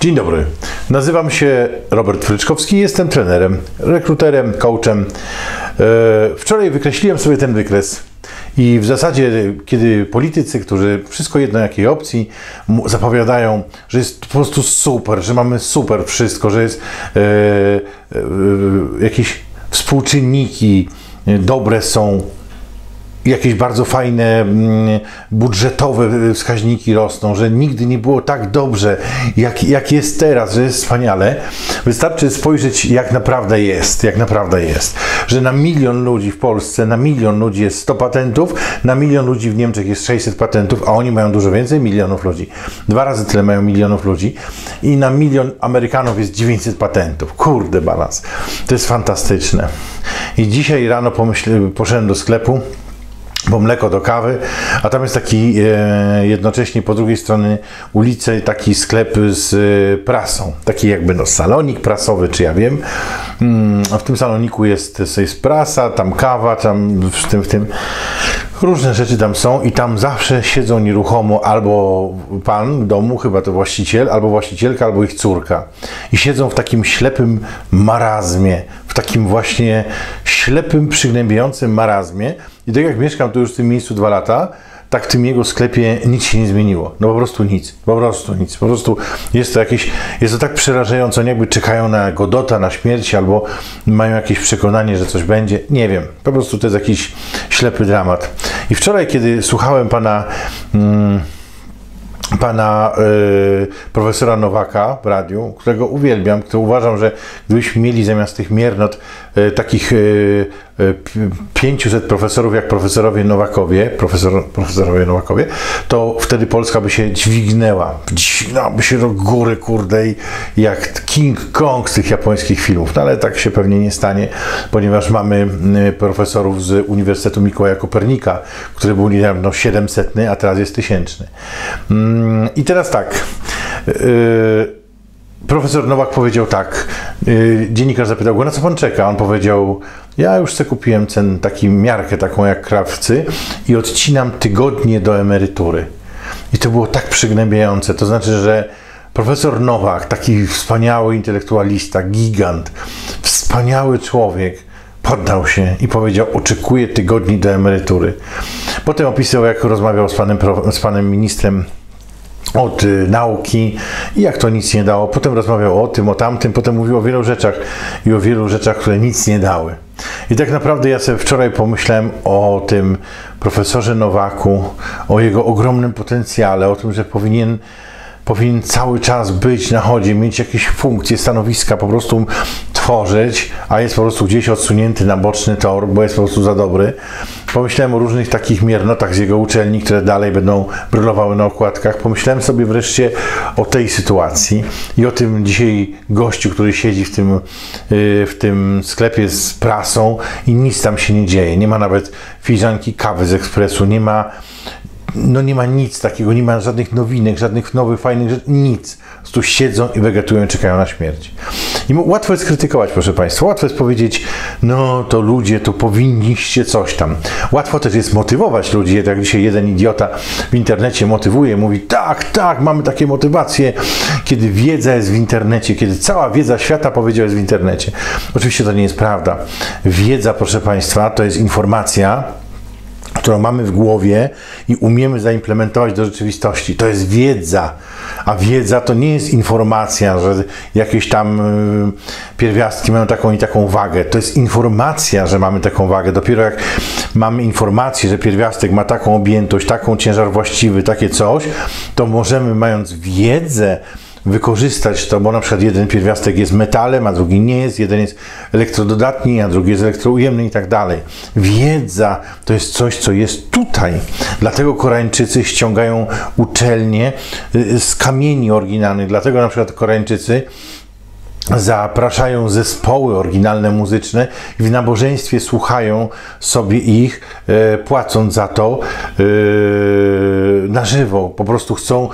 Dzień dobry. Nazywam się Robert Fryczkowski, jestem trenerem, rekruterem, coachem. E, Wczoraj wykreśliłem sobie ten wykres i w zasadzie, kiedy politycy, którzy wszystko jedno jakiej opcji, zapowiadają, że jest po prostu super, że mamy super wszystko, że jest e, e, jakieś współczynniki dobre są, jakieś bardzo fajne mm, budżetowe wskaźniki rosną, że nigdy nie było tak dobrze, jak, jak jest teraz, że jest wspaniale. Wystarczy spojrzeć, jak naprawdę jest, jak naprawdę jest. Że na milion ludzi w Polsce, na milion ludzi jest 100 patentów, na milion ludzi w Niemczech jest 600 patentów, a oni mają dużo więcej milionów ludzi. Dwa razy tyle mają milionów ludzi i na milion Amerykanów jest 900 patentów. Kurde balans. To jest fantastyczne. I dzisiaj rano poszedłem do sklepu, po mleko do kawy, a tam jest taki e, jednocześnie po drugiej stronie ulicy taki sklep z e, prasą, taki jakby no salonik prasowy, czy ja wiem. Mm, a w tym saloniku jest, jest prasa, tam kawa, tam w tym, w tym różne rzeczy tam są i tam zawsze siedzą nieruchomo albo pan w domu, chyba to właściciel, albo właścicielka, albo ich córka. I siedzą w takim ślepym marazmie, w takim właśnie ślepym, przygnębiającym marazmie. I tak jak mieszkam tu już w tym miejscu dwa lata, tak w tym jego sklepie nic się nie zmieniło. No po prostu nic, po prostu nic. Po prostu jest to jakieś, jest to tak przerażające, oni jakby czekają na Godota, na śmierć, albo mają jakieś przekonanie, że coś będzie. Nie wiem, po prostu to jest jakiś ślepy dramat. I wczoraj, kiedy słuchałem pana... Mm, pana y, profesora Nowaka w radiu, którego uwielbiam, który uważam, że gdybyśmy mieli zamiast tych miernot y, takich y, y, pi- 500 profesorów jak profesorowie Nowakowie, profesor, profesorowie Nowakowie, to wtedy Polska by się dźwignęła. Dźwignęłaby się do góry, kurde, jak King Kong z tych japońskich filmów. No ale tak się pewnie nie stanie, ponieważ mamy y, profesorów z Uniwersytetu Mikołaja Kopernika, który był niedawno 700, a teraz jest 1000. Mm, I teraz tak. Yy, Profesor Nowak powiedział tak. Yy, dziennikarz zapytał go, na co pan czeka? On powiedział, ja już sobie kupiłem ten, taki miarkę taką jak krawcy i odcinam tygodnie do emerytury. I to było tak przygnębiające. To znaczy, że profesor Nowak, taki wspaniały intelektualista, gigant, wspaniały człowiek, poddał się i powiedział, oczekuję tygodni do emerytury. Potem opisał, jak rozmawiał z panem, z panem ministrem od nauki i jak to nic nie dało. Potem rozmawiał o tym, o tamtym, potem mówił o wielu rzeczach i o wielu rzeczach, które nic nie dały. I tak naprawdę ja sobie wczoraj pomyślałem o tym profesorze Nowaku, o jego ogromnym potencjale, o tym, że powinien powinien cały czas być na chodzie, mieć jakieś funkcje, stanowiska, po prostu tworzyć, a jest po prostu gdzieś odsunięty na boczny tor, bo jest po prostu za dobry. Pomyślałem o różnych takich miernotach z jego uczelni, które dalej będą brylowały na okładkach. Pomyślałem sobie wreszcie o tej sytuacji i o tym dzisiaj gościu, który siedzi w tym, yy, w tym sklepie z prasą i nic tam się nie dzieje. Nie ma nawet filiżanki kawy z ekspresu, nie ma no nie ma nic takiego, nie ma żadnych nowinek, żadnych nowych, fajnych rzeczy, nic. Po siedzą i wegetują czekają na śmierć. I łatwo jest krytykować, proszę Państwa, łatwo jest powiedzieć, no to ludzie, to powinniście coś tam. Łatwo też jest motywować ludzi, jak dzisiaj jeden idiota w internecie motywuje, mówi, tak, tak, mamy takie motywacje, kiedy wiedza jest w internecie, kiedy cała wiedza świata powiedział jest w internecie. Oczywiście to nie jest prawda. Wiedza, proszę Państwa, to jest informacja, którą mamy w głowie i umiemy zaimplementować do rzeczywistości. To jest wiedza, a wiedza to nie jest informacja, że jakieś tam y, pierwiastki mają taką i taką wagę. To jest informacja, że mamy taką wagę. Dopiero jak mamy informację, że pierwiastek ma taką objętość, taką ciężar właściwy, takie coś, to możemy, mając wiedzę, wykorzystać to, bo na przykład jeden pierwiastek jest metalem, a drugi nie jest, jeden jest elektrododatni, a drugi jest elektroujemny i tak dalej. Wiedza to jest coś, co jest tutaj. Dlatego Koreańczycy ściągają uczelnie y, z kamieni oryginalnych. Dlatego na przykład Koreańczycy zapraszają zespoły oryginalne muzyczne i w nabożeństwie słuchają sobie ich, e, płacąc za to e, na żywo. Po prostu chcą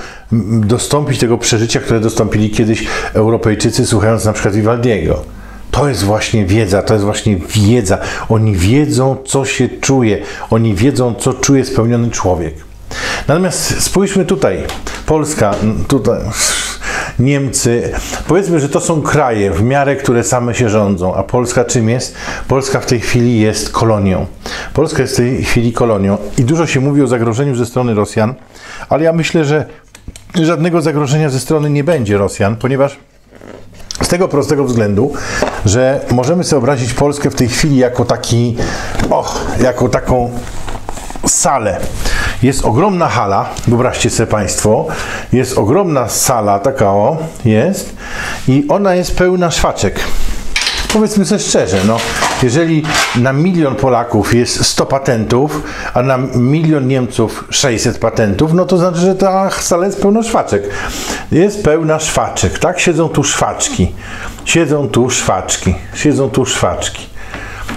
dostąpić tego przeżycia, które dostąpili kiedyś Europejczycy, słuchając na przykład Vivaldiego. To jest właśnie wiedza, to jest właśnie wiedza. Oni wiedzą, co się czuje. Oni wiedzą, co czuje spełniony człowiek. Natomiast spójrzmy tutaj. Polska, tutaj Niemcy. Powiedzmy, że to są kraje w miarę, które same się rządzą. A Polska czym jest? Polska w tej chwili jest kolonią. Polska jest w tej chwili kolonią i dużo się mówi o zagrożeniu ze strony Rosjan, ale ja myślę, że żadnego zagrożenia ze strony nie będzie Rosjan, ponieważ z tego prostego względu, że możemy sobie obrazić Polskę w tej chwili jako taki, och, jako taką salę. Jest ogromna hala, wyobraźcie sobie Państwo, jest ogromna sala, taka o, jest, i ona jest pełna szwaczek. Powiedzmy sobie szczerze, no, jeżeli na milion Polaków jest 100 patentów, a na milion Niemców 600 patentów, no to znaczy, że ta sala jest pełna szwaczek. Jest pełna szwaczek, tak? Siedzą tu szwaczki, siedzą tu szwaczki, siedzą tu szwaczki.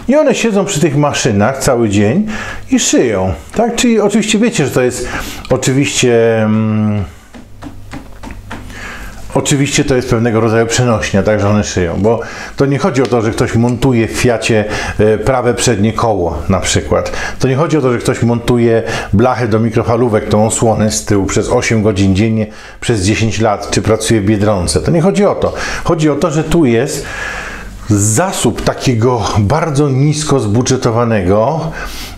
I one siedzą przy tych maszynach cały dzień i szyją, tak? Czyli oczywiście wiecie, że to jest oczywiście... Mm, Oczywiście to jest pewnego rodzaju przenośnia, tak, że one szyją, bo to nie chodzi o to, że ktoś montuje w Fiacie e, prawe przednie koło na przykład. To nie chodzi o to, że ktoś montuje blachę do mikrofalówek, tą osłonę z tyłu przez 8 godzin dziennie przez 10 lat, czy pracuje w Biedronce. To nie chodzi o to. Chodzi o to, że tu jest zasób takiego bardzo nisko zbudżetowanego,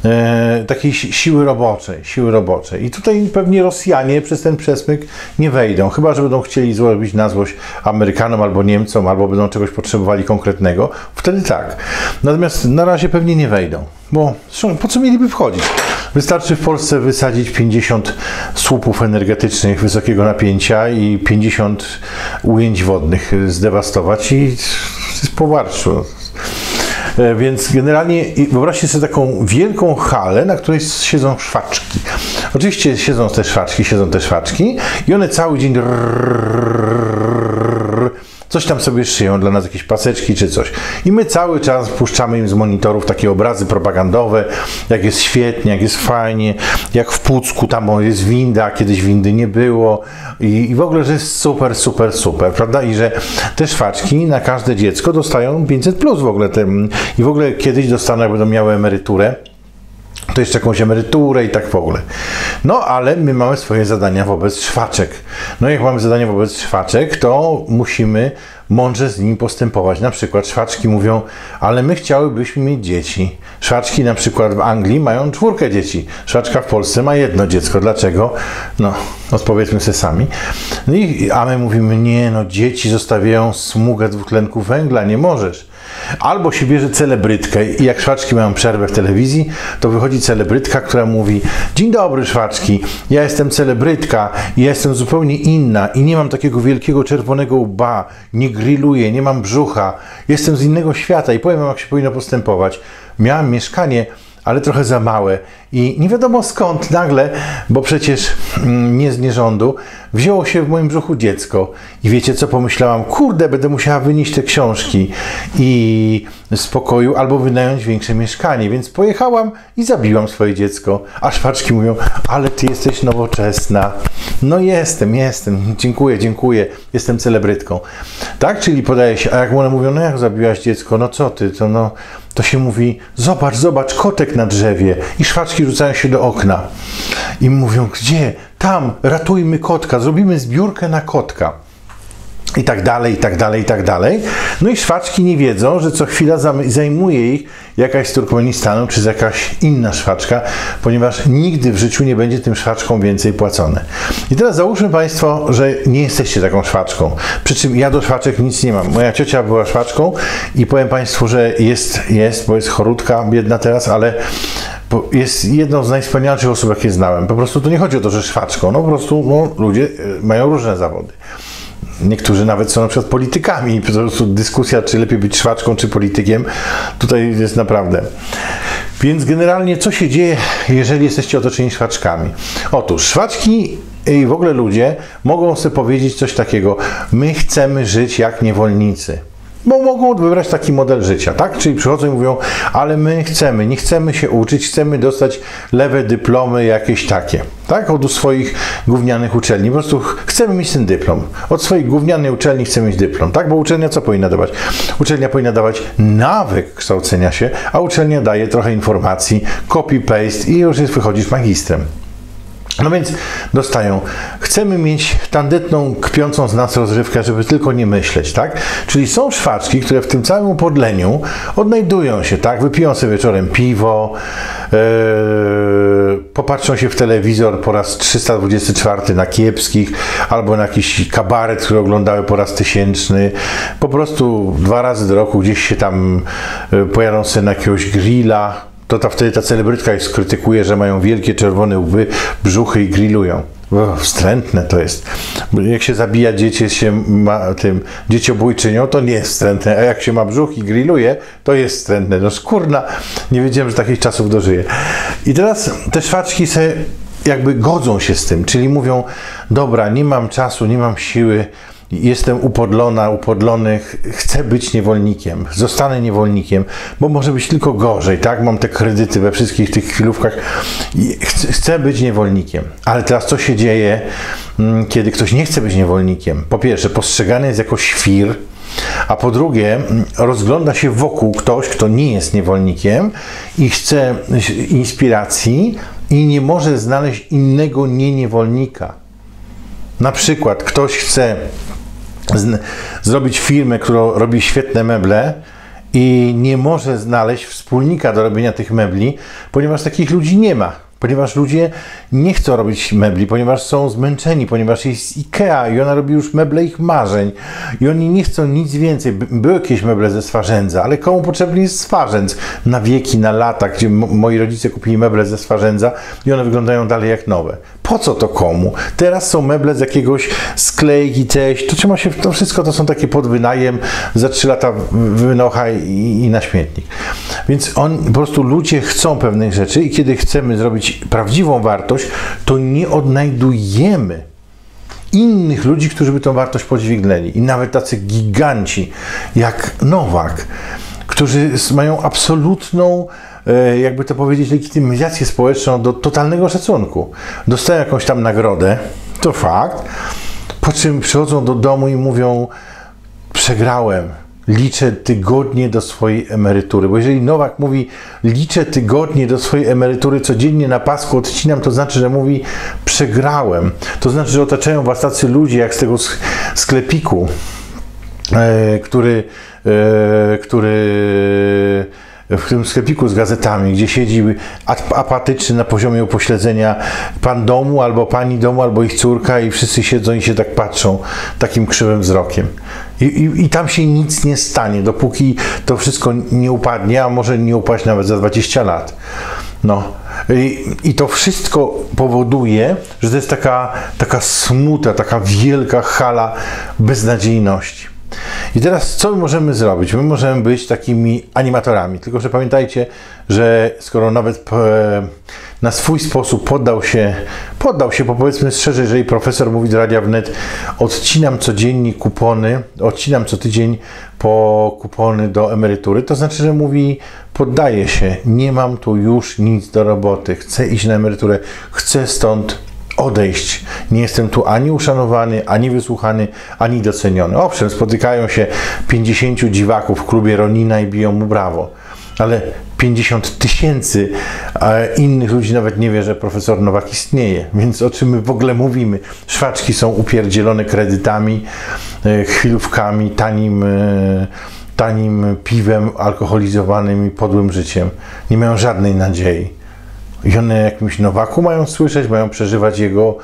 e, takiej siły roboczej, siły roboczej. I tutaj pewnie Rosjanie przez ten przesmyk nie wejdą, chyba że będą chcieli zrobić na złość Amerykanom albo Niemcom, albo będą czegoś potrzebowali konkretnego, wtedy tak. Natomiast na razie pewnie nie wejdą, bo po co mieliby wchodzić? Wystarczy w Polsce wysadzić 50 słupów energetycznych wysokiego napięcia i 50 ujęć wodnych zdewastować i jest po marszu. E, więc generalnie wyobraźcie sobie taką wielką halę, na której siedzą szwaczki. Oczywiście siedzą te szwaczki, siedzą te szwaczki i one cały dzień coś tam sobie szyją dla nas, jakieś paseczki czy coś. I my cały czas puszczamy im z monitorów takie obrazy propagandowe, jak jest świetnie, jak jest fajnie, jak w Pucku tam jest winda, kiedyś windy nie było i, i w ogóle, że jest super, super, super, prawda? I że te szwaczki na każde dziecko dostają 500 plus w ogóle. Te, I w ogóle kiedyś dostaną, jak będą miały emeryturę, to jeszcze jakąś emeryturę i tak w ogóle. No, ale my mamy swoje zadania wobec szwaczek. No, jak mamy zadania wobec szwaczek, to musimy mądrze z nimi postępować. Na przykład szwaczki mówią, ale my chciałybyśmy mieć dzieci. Szwaczki na przykład w Anglii mają czwórkę dzieci. Szwaczka w Polsce ma jedno dziecko. Dlaczego? No, odpowiedzmy sobie sami. No i, a my mówimy, nie, no dzieci zostawiają smugę dwutlenku węgla, nie możesz. Albo się bierze celebrytkę i jak szwaczki mają przerwę w telewizji, to wychodzi celebrytka, która mówi Dzień dobry szwaczki, ja jestem celebrytka i jestem zupełnie inna i nie mam takiego wielkiego czerwonego łba, nie grilluję, nie mam brzucha, jestem z innego świata i powiem wam jak się powinno postępować. Miałam mieszkanie ale trochę za małe. I nie wiadomo skąd nagle, bo przecież mm, nie z nierządu, wzięło się w moim brzuchu dziecko. I wiecie co pomyślałam? Kurde, będę musiała wynieść te książki i z pokoju albo wynająć większe mieszkanie. Więc pojechałam i zabiłam swoje dziecko. A szwaczki mówią, ale ty jesteś nowoczesna. No jestem, jestem. Dziękuję, dziękuję. Jestem celebrytką. Tak? Czyli podaje się, a jak one mówią, no jak zabiłaś dziecko? No co ty? To no to się mówi, zobacz, zobacz, kotek na drzewie i szwaczki rzucają się do okna. I mówią, gdzie? Tam, ratujmy kotka, zrobimy zbiórkę na kotka i tak dalej, i tak dalej, i tak dalej. No i szwaczki nie wiedzą, że co chwila zajmuje ich jakaś z Turkmenistanu, czy jakaś inna szwaczka, ponieważ nigdy w życiu nie będzie tym szwaczkom więcej płacone. I teraz załóżmy Państwo, że nie jesteście taką szwaczką. Przy czym ja do szwaczek nic nie mam. Moja ciocia była szwaczką i powiem Państwu, że jest, jest, bo jest chorutka, biedna teraz, ale jest jedną z najwspanialszych osób, jakie znałem. Po prostu to nie chodzi o to, że szwaczką, no po prostu no, ludzie e, mają różne zawody. Niektórzy nawet są na przykład politykami. Po prostu dyskusja, czy lepiej być szwaczką, czy politykiem, tutaj jest naprawdę. Więc generalnie co się dzieje, jeżeli jesteście otoczeni szwaczkami? Otóż szwaczki i w ogóle ludzie mogą sobie powiedzieć coś takiego: My chcemy żyć jak niewolnicy bo mogą wybrać taki model życia, tak? Czyli przychodzą i mówią, ale my chcemy, nie chcemy się uczyć, chcemy dostać lewe dyplomy jakieś takie, tak? Od swoich gównianych uczelni. Po prostu chcemy mieć ten dyplom. Od swojej gównianej uczelni chcemy mieć dyplom, tak? Bo uczelnia co powinna dawać? Uczelnia powinna dawać nawyk kształcenia się, a uczelnia daje trochę informacji, copy-paste i już jest, wychodzisz magistrem. No więc dostają. Chcemy mieć tandetną, kpiącą z nas rozrywkę, żeby tylko nie myśleć, tak? Czyli są szwaczki, które w tym całym upodleniu odnajdują się, tak? Wypiją sobie wieczorem piwo, yy, popatrzą się w telewizor po raz 324 na kiepskich, albo na jakiś kabaret, który oglądały po raz tysięczny. Po prostu dwa razy do roku gdzieś się tam yy, pojadą sobie na jakiegoś grilla, to ta, wtedy ta celebrytka ich skrytykuje, że mają wielkie czerwone łby, brzuchy i grillują. O, wstrętne to jest. Jak się zabija dziecię się ma tym dzieciobójczynią, to nie jest wstrętne, a jak się ma brzuch i grilluje, to jest wstrętne. No skurna, nie wiedziałem, że takich czasów dożyję. I teraz te szwaczki se jakby godzą się z tym, czyli mówią, dobra, nie mam czasu, nie mam siły, jestem upodlona, upodlony, chcę być niewolnikiem, zostanę niewolnikiem, bo może być tylko gorzej, tak? Mam te kredyty we wszystkich tych chwilówkach chcę, być niewolnikiem. Ale teraz co się dzieje, mm, kiedy ktoś nie chce być niewolnikiem? Po pierwsze, postrzegany jest jako świr, a po drugie, mm, rozgląda się wokół ktoś, kto nie jest niewolnikiem i chce inspiracji i nie może znaleźć innego nieniewolnika. Na przykład ktoś chce zrobić firmę, która robi świetne meble i nie może znaleźć wspólnika do robienia tych mebli, ponieważ takich ludzi nie ma ponieważ ludzie nie chcą robić mebli, ponieważ są zmęczeni, ponieważ jest IKEA i ona robi już meble ich marzeń i oni nie chcą nic więcej. Były jakieś meble ze swarzędza, ale komu potrzebny jest swarzędz? Na wieki, na lata, gdzie moi rodzice kupili meble ze swarzędza i one wyglądają dalej jak nowe. Po co to komu? Teraz są meble z jakiegoś sklejki, coś, to trzyma się, to wszystko to są takie podwynajem, za trzy lata wynocha i, i na śmietnik. Więc on, po prostu ludzie chcą pewnych rzeczy i kiedy chcemy zrobić prawdziwą wartość, to nie odnajdujemy innych ludzi, którzy by tą wartość podźwignęli. I nawet tacy giganci jak Nowak, którzy mają absolutną, jakby to powiedzieć, legitymizację społeczną do totalnego szacunku. Dostają jakąś tam nagrodę, to fakt, po czym przychodzą do domu i mówią: Przegrałem, liczę tygodnie do swojej emerytury. Bo jeżeli Nowak mówi, liczę tygodnie do swojej emerytury, codziennie na pasku odcinam, to znaczy, że mówi, przegrałem. To znaczy, że otaczają was tacy ludzie, jak z tego sklepiku, e, który, e, który w tym sklepiku z gazetami, gdzie siedzi apatyczny na poziomie upośledzenia pan domu, albo pani domu, albo ich córka i wszyscy siedzą i się tak patrzą takim krzywym wzrokiem. I, i, I, tam się nic nie stanie, dopóki to wszystko nie upadnie, a może nie upaść nawet za 20 lat. No. I, I, to wszystko powoduje, że to jest taka, taka smuta, taka wielka hala beznadziejności. I teraz co my możemy zrobić? My możemy być takimi animatorami, tylko że pamiętajcie, że skoro nawet e, na swój sposób poddał się, poddał się, bo powiedzmy szczerze, jeżeli profesor mówi do Radia Wnet, odcinam codziennie kupony, odcinam co tydzień po kupony do emerytury, to znaczy, że mówi, poddaję się, nie mam tu już nic do roboty, chcę iść na emeryturę, chcę stąd odejść. Nie jestem tu ani uszanowany, ani wysłuchany, ani doceniony. Owszem, spotykają się 50 dziwaków w klubie Ronina i biją mu brawo, ale 50 tysięcy innych ludzi nawet nie wie, że profesor Nowak istnieje. Więc o czym my w ogóle mówimy? Szwaczki są upierdzielone kredytami, e, chwilówkami, tanim e, tanim piwem, alkoholizowanym i podłym życiem. Nie mają żadnej nadziei. I one jakimś Nowaku mają słyszeć, mają przeżywać jego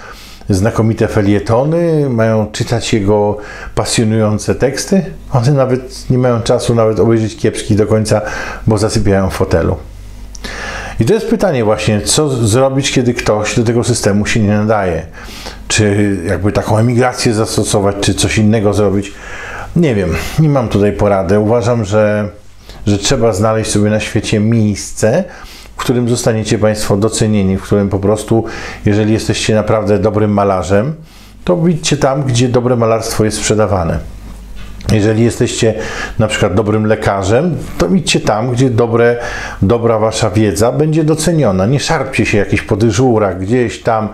znakomite felietony, mają czytać jego pasjonujące teksty. One nawet nie mają czasu nawet obejrzeć kiepski do końca, bo zasypiają w fotelu. I to jest pytanie właśnie, co zrobić, kiedy ktoś do tego systemu się nie nadaje? Czy jakby taką emigrację zastosować, czy coś innego zrobić? Nie wiem, nie mam tutaj porady. Uważam, że, że trzeba znaleźć sobie na świecie miejsce, którym zostaniecie Państwo docenieni, w którym po prostu, jeżeli jesteście naprawdę dobrym malarzem, to idźcie tam, gdzie dobre malarstwo jest sprzedawane. Jeżeli jesteście na przykład dobrym lekarzem, to idźcie tam, gdzie dobre, dobra wasza wiedza będzie doceniona. Nie szarpcie się jakichś po dyżurach, gdzieś tam,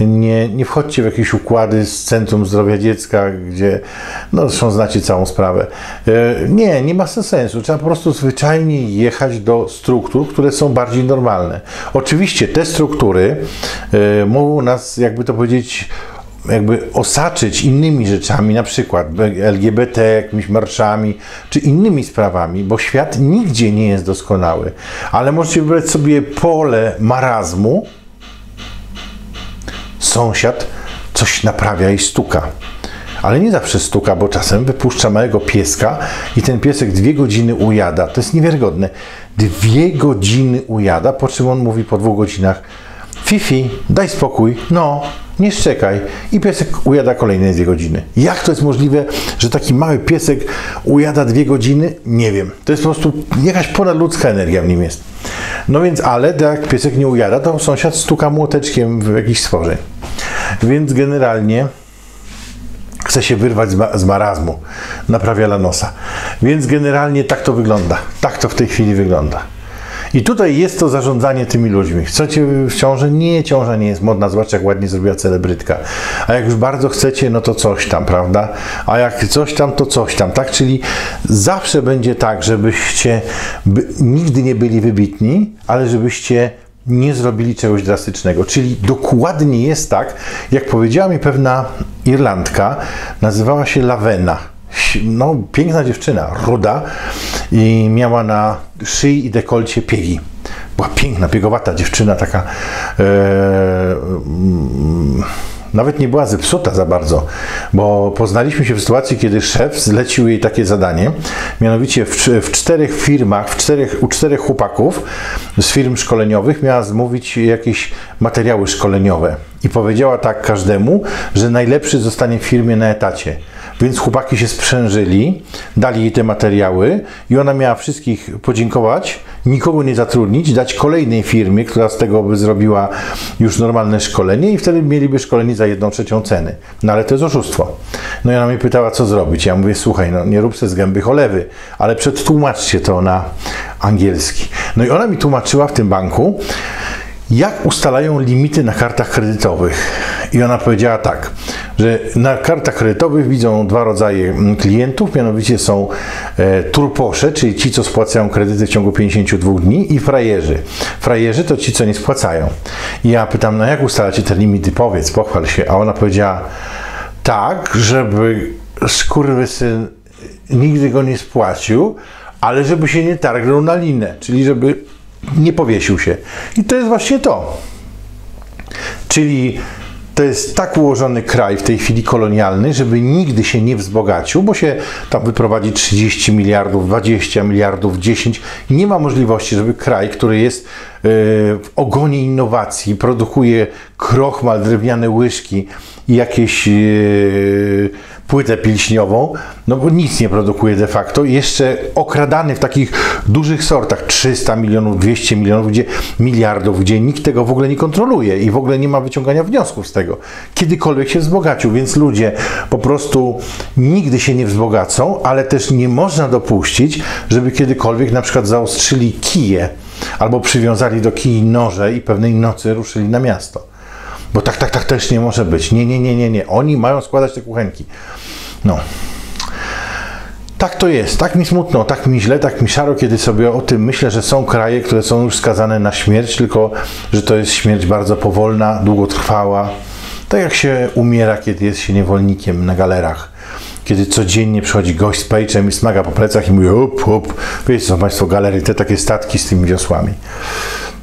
nie, nie wchodźcie w jakieś układy z Centrum Zdrowia Dziecka, gdzie, no zresztą znacie całą sprawę. E, Nie, nie ma sensu. Trzeba po prostu zwyczajnie jechać do struktur, które są bardziej normalne. Oczywiście te struktury e, mogą nas, jakby to powiedzieć, jakby osaczyć innymi rzeczami, na przykład LGBT, jakimiś marszami, czy innymi sprawami, bo świat nigdzie nie jest doskonały. Ale możecie wybrać sobie pole marazmu. Sąsiad coś naprawia i stuka. Ale nie zawsze stuka, bo czasem wypuszcza małego pieska i ten piesek dwie godziny ujada. To jest niewiarygodne. Dwie godziny ujada, po czym on mówi po dwóch godzinach Fifi, daj spokój, no, nie szczekaj. I piesek ujada kolejne dwie godziny. Jak to jest możliwe, że taki mały piesek ujada dwie godziny? Nie wiem. To jest po prostu jakaś ponadludzka energia w nim jest. No więc, ale jak piesek nie ujada, to sąsiad stuka młoteczkiem w jakiś stworzeń. Więc generalnie chce się wyrwać z, ma- z marazmu, naprawia lanosa. Więc generalnie tak to wygląda. Tak to w tej chwili wygląda. I tutaj jest to zarządzanie tymi ludźmi. Chcecie w ciąży? Nie, ciąża nie jest modna. Zobaczcie, jak ładnie zrobiła celebrytka. A jak już bardzo chcecie, no to coś tam, prawda? A jak coś tam, to coś tam, tak? Czyli zawsze będzie tak, żebyście by, nigdy nie byli wybitni, ale żebyście nie zrobili czegoś drastycznego. Czyli dokładnie jest tak, jak powiedziała mi pewna Irlandka, nazywała się Lavena. No, piękna dziewczyna, ruda i miała na szyi i dekolcie piegi. Była piękna, piegowata dziewczyna, taka e, mm, nawet nie była zepsuta za bardzo, bo poznaliśmy się w sytuacji, kiedy szef zlecił jej takie zadanie, mianowicie w, w czterech firmach, w czterech, u czterech chłopaków z firm szkoleniowych miała zmówić jakieś materiały szkoleniowe i powiedziała tak każdemu, że najlepszy zostanie w firmie na etacie. Więc chłopaki się sprzężyli, dali jej te materiały i ona miała wszystkich podziękować, nikogo nie zatrudnić, dać kolejnej firmie, która z tego by zrobiła już normalne szkolenie i wtedy mieliby szkolenie za jedną trzecią ceny. No ale to jest oszustwo. No i ona mnie pytała, co zrobić. Ja mówię, słuchaj, no nie rób se z gęby cholewy, ale przetłumaczcie to na angielski. No i ona mi tłumaczyła w tym banku, jak ustalają limity na kartach kredytowych. I ona powiedziała tak, że na kartach kredytowych widzą dwa rodzaje mm, klientów, mianowicie są e, turposze, czyli ci, co spłacają kredyty w ciągu 52 dni i frajerzy. Frajerzy to ci, co nie spłacają. I ja pytam, no jak ustalacie te limity? Powiedz, pochwal się. A ona powiedziała, tak, żeby skurwysyn nigdy go nie spłacił, ale żeby się nie targnął na linę, czyli żeby nie powiesił się. I to jest właśnie to. Czyli to jest tak ułożony kraj w tej chwili kolonialny, żeby nigdy się nie wzbogacił, bo się tam wyprowadzi 30 miliardów, 20 miliardów, 10. Nie ma możliwości, żeby kraj, który jest e, w ogonie innowacji, produkuje krochmal, drewniane łyżki i jakieś e, płytę pilśniową, no bo nic nie produkuje de facto, jeszcze okradany w takich dużych sortach 300 milionów, 200 milionów, gdzie miliardów, gdzie nikt tego w ogóle nie kontroluje i w ogóle nie ma wyciągania wniosków z tego. Kiedykolwiek się wzbogacił, więc ludzie po prostu nigdy się nie wzbogacą, ale też nie można dopuścić, żeby kiedykolwiek na przykład zaostrzyli kije albo przywiązali do kij noże i pewnej nocy ruszyli na miasto. Bo tak, tak, tak też nie może być. Nie, nie, nie, nie, nie. Oni mają składać te kuchenki. No. Tak to jest, tak mi smutno, tak mi źle, tak mi szaro, kiedy sobie o tym myślę, że są kraje, które są już skazane na śmierć, tylko że to jest śmierć bardzo powolna, długotrwała. Tak jak się umiera, kiedy jest się niewolnikiem na galerach. Kiedy codziennie przychodzi gość z pejczem i smaga po plecach i mówi hop, hop. Wiecie co Państwo, galery, te takie statki z tymi wiosłami.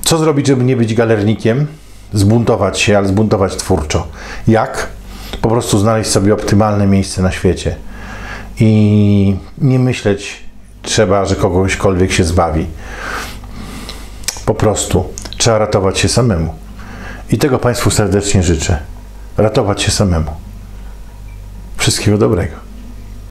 Co zrobić, żeby nie być galernikiem? Zbuntować się, ale zbuntować twórczo. Jak? Po prostu znaleźć sobie optymalne miejsce na świecie i nie myśleć trzeba, że kogośkolwiek się zbawi. Po prostu trzeba ratować się samemu. I tego Państwu serdecznie życzę. Ratować się samemu. Wszystkiego dobrego.